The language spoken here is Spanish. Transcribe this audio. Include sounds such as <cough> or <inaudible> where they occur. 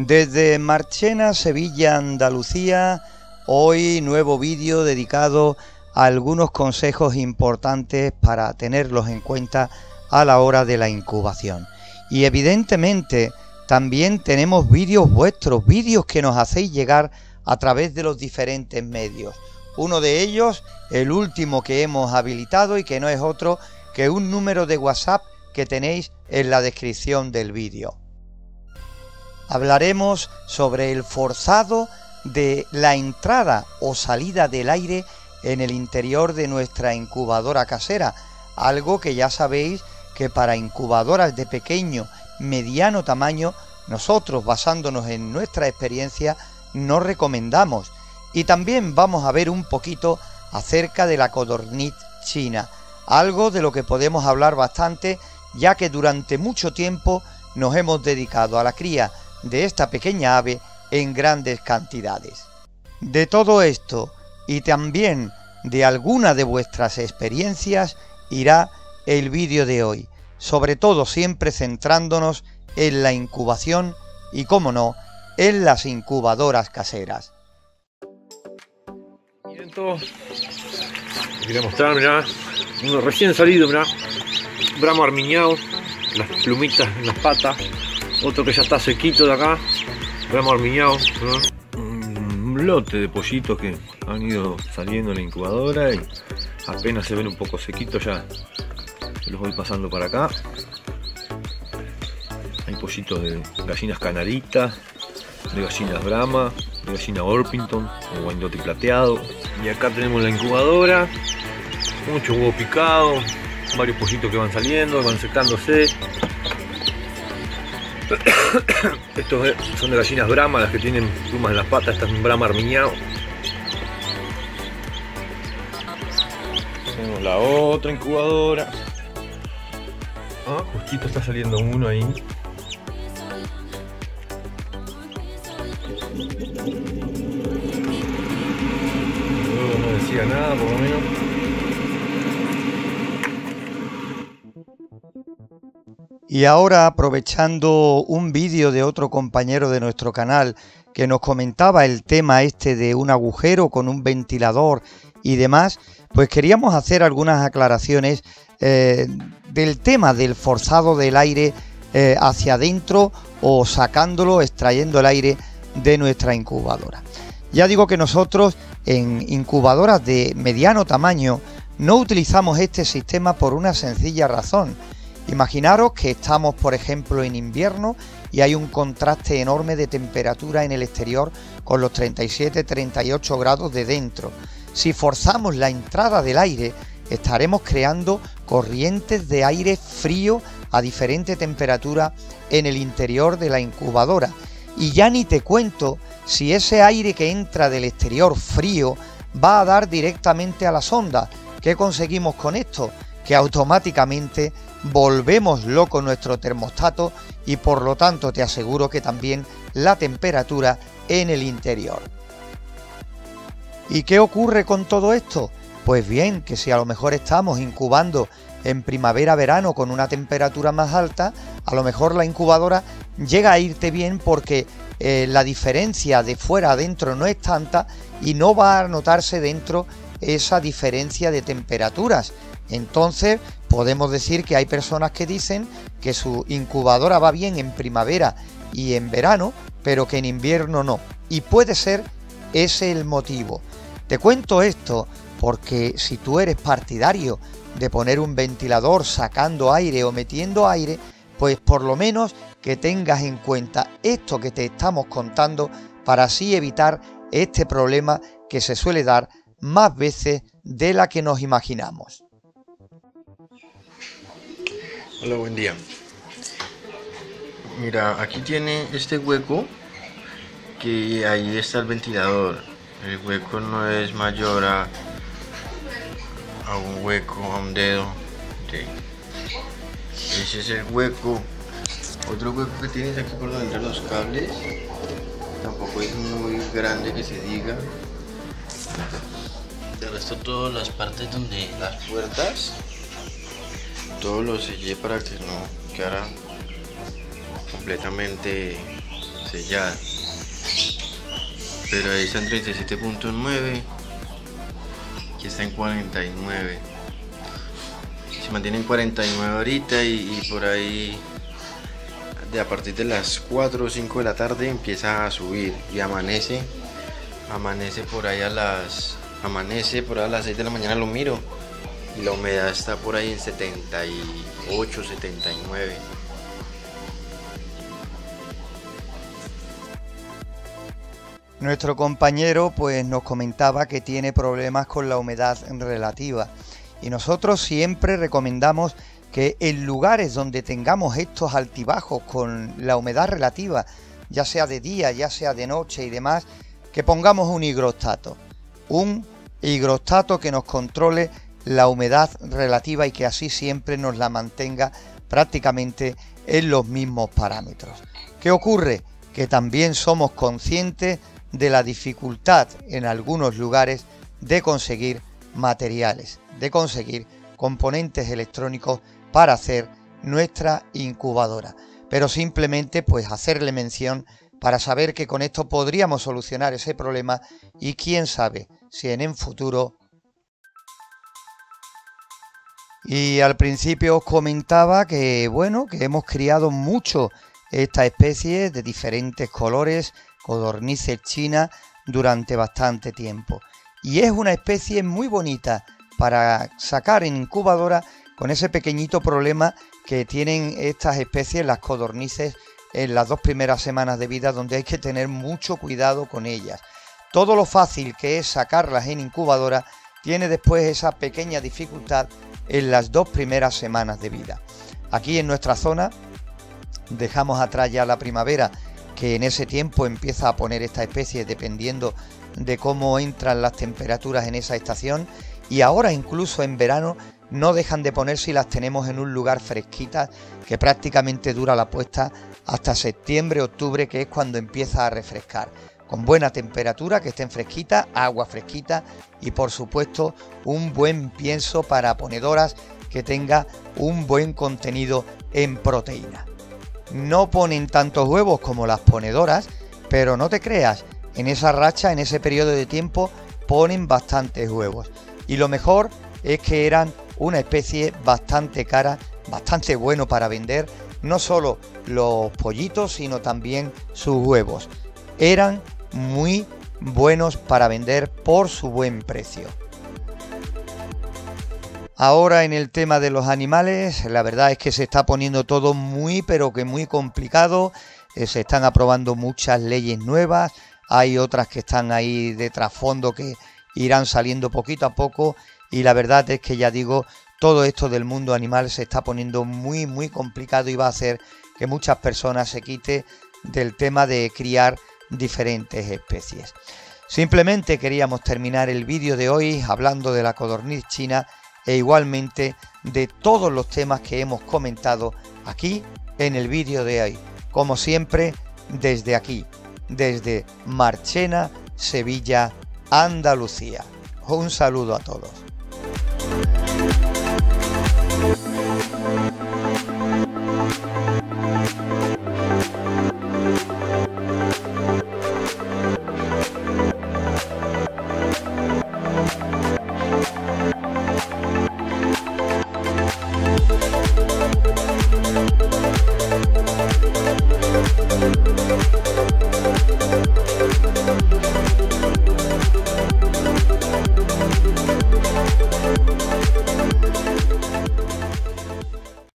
Desde Marchena, Sevilla, Andalucía, hoy nuevo vídeo dedicado a algunos consejos importantes para tenerlos en cuenta a la hora de la incubación. Y evidentemente también tenemos vídeos vuestros, vídeos que nos hacéis llegar a través de los diferentes medios. Uno de ellos, el último que hemos habilitado y que no es otro que un número de WhatsApp que tenéis en la descripción del vídeo. Hablaremos sobre el forzado de la entrada o salida del aire en el interior de nuestra incubadora casera, algo que ya sabéis que para incubadoras de pequeño, mediano tamaño, nosotros basándonos en nuestra experiencia no recomendamos. Y también vamos a ver un poquito acerca de la codorniz china, algo de lo que podemos hablar bastante ya que durante mucho tiempo nos hemos dedicado a la cría de esta pequeña ave en grandes cantidades. De todo esto y también de alguna de vuestras experiencias irá el vídeo de hoy, sobre todo siempre centrándonos en la incubación y, como no, en las incubadoras caseras. Quería mostrar, mirá, uno recién salido, mirá, bramo armiñado, las plumitas en las patas, otro que ya está sequito de acá, bramo armiñado, un lote de pollitos que han ido saliendo en la incubadora y apenas se ven un poco sequitos ya los voy pasando para acá. Hay pollitos de gallinas canaritas de gallinas brama de gallina orpington o guandote plateado. Y acá tenemos la incubadora. Mucho huevo picado varios pollitos que van saliendo, van secándose. <coughs> Estos son de gallinas brama, las que tienen plumas en las patas, esta es un brama armiñado. Tenemos la otra incubadora. Ah, justito está saliendo uno ahí. No decía nada por lo menos. Y ahora aprovechando un vídeo de otro compañero de nuestro canal que nos comentaba el tema este de un agujero con un ventilador y demás, pues queríamos hacer algunas aclaraciones eh, del tema del forzado del aire eh, hacia adentro o sacándolo, extrayendo el aire de nuestra incubadora. Ya digo que nosotros en incubadoras de mediano tamaño no utilizamos este sistema por una sencilla razón Imaginaros que estamos, por ejemplo, en invierno y hay un contraste enorme de temperatura en el exterior con los 37-38 grados de dentro. Si forzamos la entrada del aire, estaremos creando corrientes de aire frío a diferente temperatura en el interior de la incubadora. Y ya ni te cuento si ese aire que entra del exterior frío va a dar directamente a la sonda. ¿Qué conseguimos con esto? Que automáticamente volvemos loco nuestro termostato y por lo tanto te aseguro que también la temperatura en el interior. ¿Y qué ocurre con todo esto? Pues bien, que si a lo mejor estamos incubando en primavera-verano con una temperatura más alta, a lo mejor la incubadora llega a irte bien porque eh, la diferencia de fuera a dentro no es tanta y no va a notarse dentro esa diferencia de temperaturas. Entonces, podemos decir que hay personas que dicen que su incubadora va bien en primavera y en verano, pero que en invierno no. Y puede ser ese el motivo. Te cuento esto porque si tú eres partidario de poner un ventilador sacando aire o metiendo aire, pues por lo menos que tengas en cuenta esto que te estamos contando para así evitar este problema que se suele dar más veces de la que nos imaginamos. Hola, buen día. Mira, aquí tiene este hueco que ahí está el ventilador. El hueco no es mayor a, a un hueco, a un dedo. Ese es el hueco. Otro hueco que tienes aquí por donde entran los cables. Tampoco es muy grande que se diga. De resto todas las partes donde las puertas todo lo sellé para que no quedara completamente sellada. Pero ahí está en 37.9 aquí está en 49 se mantiene en 49 ahorita y, y por ahí de a partir de las 4 o 5 de la tarde empieza a subir y amanece amanece por ahí a las amanece por ahí a las 6 de la mañana lo miro la humedad está por ahí en 78 79 Nuestro compañero pues nos comentaba que tiene problemas con la humedad relativa y nosotros siempre recomendamos que en lugares donde tengamos estos altibajos con la humedad relativa, ya sea de día, ya sea de noche y demás, que pongamos un higrostato. Un higrostato que nos controle la humedad relativa y que así siempre nos la mantenga prácticamente en los mismos parámetros. ¿Qué ocurre? Que también somos conscientes de la dificultad en algunos lugares de conseguir materiales, de conseguir componentes electrónicos para hacer nuestra incubadora. Pero simplemente pues hacerle mención para saber que con esto podríamos solucionar ese problema y quién sabe si en el futuro... Y al principio os comentaba que bueno, que hemos criado mucho esta especie de diferentes colores, codornices china durante bastante tiempo. Y es una especie muy bonita para sacar en incubadora con ese pequeñito problema que tienen estas especies, las codornices, en las dos primeras semanas de vida donde hay que tener mucho cuidado con ellas. Todo lo fácil que es sacarlas en incubadora tiene después esa pequeña dificultad en las dos primeras semanas de vida. Aquí en nuestra zona dejamos atrás ya la primavera que en ese tiempo empieza a poner esta especie dependiendo de cómo entran las temperaturas en esa estación y ahora incluso en verano no dejan de poner si las tenemos en un lugar fresquita que prácticamente dura la puesta hasta septiembre, octubre, que es cuando empieza a refrescar. Con buena temperatura, que estén fresquitas, agua fresquita y por supuesto un buen pienso para ponedoras que tenga un buen contenido en proteína. No ponen tantos huevos como las ponedoras, pero no te creas, en esa racha, en ese periodo de tiempo, ponen bastantes huevos. Y lo mejor es que eran una especie bastante cara, bastante bueno para vender, no solo los pollitos, sino también sus huevos. Eran muy buenos para vender por su buen precio. Ahora en el tema de los animales, la verdad es que se está poniendo todo muy pero que muy complicado. Eh, se están aprobando muchas leyes nuevas, hay otras que están ahí de trasfondo que irán saliendo poquito a poco y la verdad es que ya digo, todo esto del mundo animal se está poniendo muy muy complicado y va a hacer que muchas personas se quite del tema de criar diferentes especies. Simplemente queríamos terminar el vídeo de hoy hablando de la codorniz china e igualmente de todos los temas que hemos comentado aquí en el vídeo de hoy. Como siempre, desde aquí, desde Marchena, Sevilla, Andalucía. Un saludo a todos.